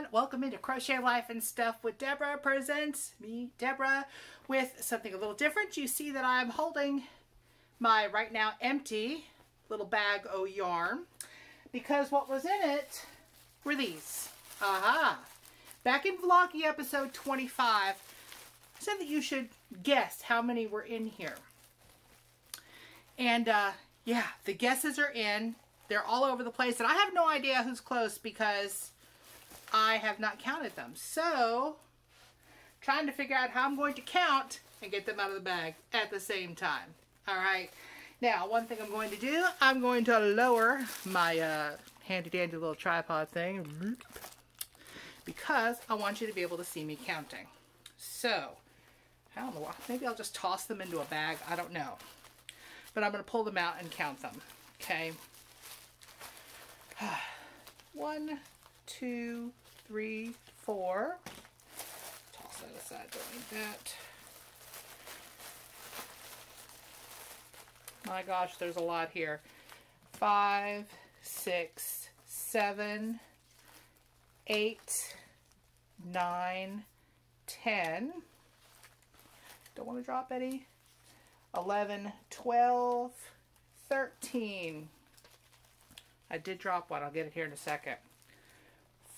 everyone. Welcome into Crochet Life and Stuff with Debra presents me, Debra, with something a little different. You see that I'm holding my right now empty little bag of yarn because what was in it were these. Aha! Back in Vloggy episode 25, I said that you should guess how many were in here. And uh, yeah, the guesses are in. They're all over the place, and I have no idea who's close because I have not counted them. So, trying to figure out how I'm going to count and get them out of the bag at the same time. All right. Now, one thing I'm going to do, I'm going to lower my uh, handy-dandy little tripod thing because I want you to be able to see me counting. So, I don't know, maybe I'll just toss them into a bag. I don't know. But I'm going to pull them out and count them. Okay. One, two, three, four. Toss that aside, don't need that. My gosh, there's a lot here. Five, six, seven, eight, nine, ten. Don't want to drop any. 11, 12, 13. I did drop one. I'll get it here in a second.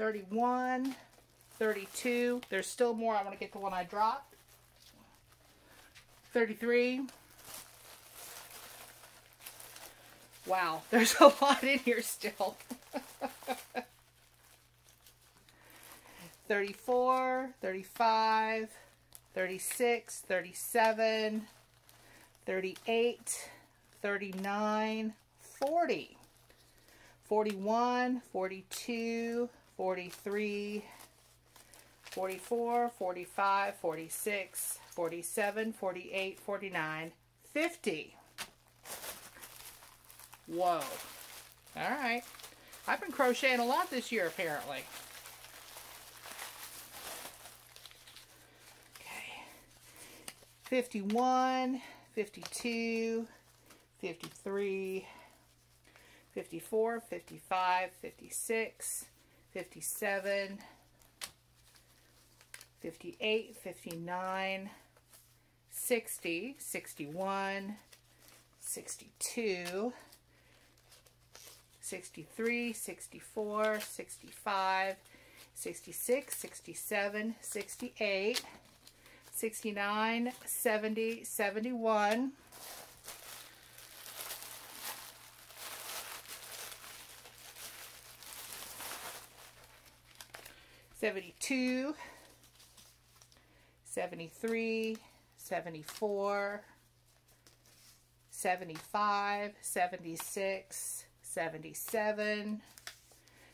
31, 32. There's still more. I want to get the one I dropped. 33. Wow, there's a lot in here still. 34, 35, 36, 37, 38, 39, 40, 41, 42, 43, 44, 45, 46, 47, 48, 49, 50. Whoa. All right. I've been crocheting a lot this year, apparently. Okay. 51, 52, 53, 54, 55, 56, 57, 58, 59, 60, 61, 62, 63, 64, 65, 66, 67, 68, 69, 70, 71, 72, 73, 74, 75, 76, 77,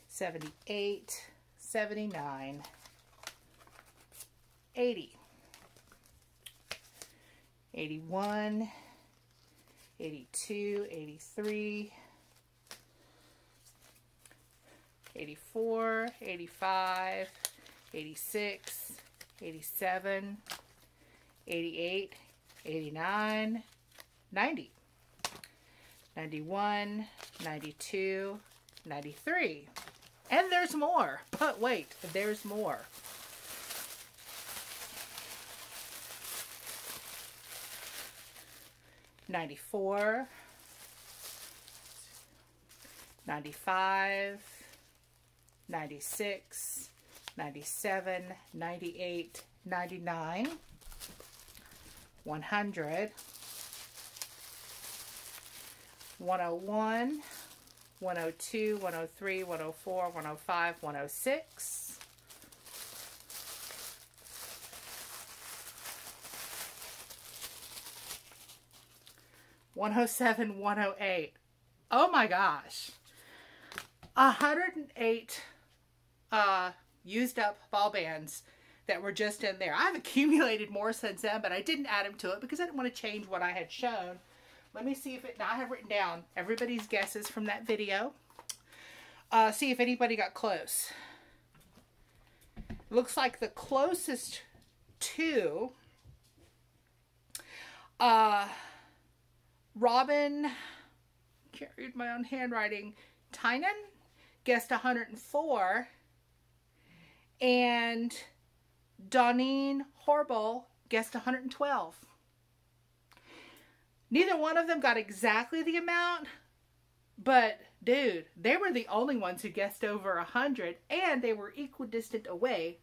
78, 79, 80, 81, 82, 83, 84, 85, 86, 87, 88, 89, 90, 91, 92, 93. And there's more. But wait, there's more. Ninety-four, ninety-five, 96, 97, 98, 99, 100, 101, 102, 103, 104, 105, 106, One oh seven, one oh eight. Oh my gosh. 108 uh, used up ball bands that were just in there. I've accumulated more since then, but I didn't add them to it because I didn't want to change what I had shown. Let me see if it, now I have written down everybody's guesses from that video. Uh, see if anybody got close. Looks like the closest two, uh, Robin, can't read my own handwriting, Tynan guessed 104, and Donine Horrible guessed 112. Neither one of them got exactly the amount, but dude, they were the only ones who guessed over 100 and they were equidistant away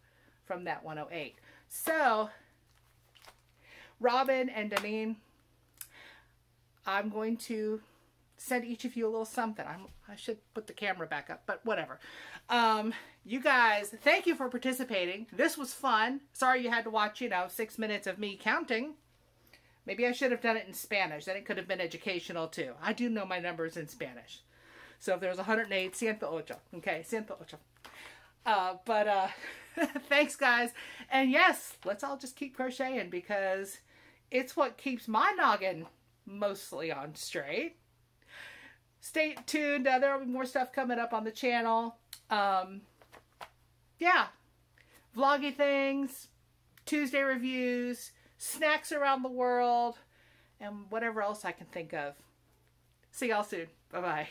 from that 108. So, Robin and Donine, I'm going to send each of you a little something. I'm, I should put the camera back up, but whatever. Um, you guys, thank you for participating. This was fun. Sorry you had to watch, you know, six minutes of me counting. Maybe I should have done it in Spanish. Then it could have been educational too. I do know my numbers in Spanish. So if there's 108, ciento ocho. Okay, ciento ocho. Uh, but uh, thanks, guys. And yes, let's all just keep crocheting because it's what keeps my noggin mostly on straight. Stay tuned. Uh, there will be more stuff coming up on the channel. Um, yeah, vloggy things, Tuesday reviews, snacks around the world, and whatever else I can think of. See y'all soon. Bye-bye.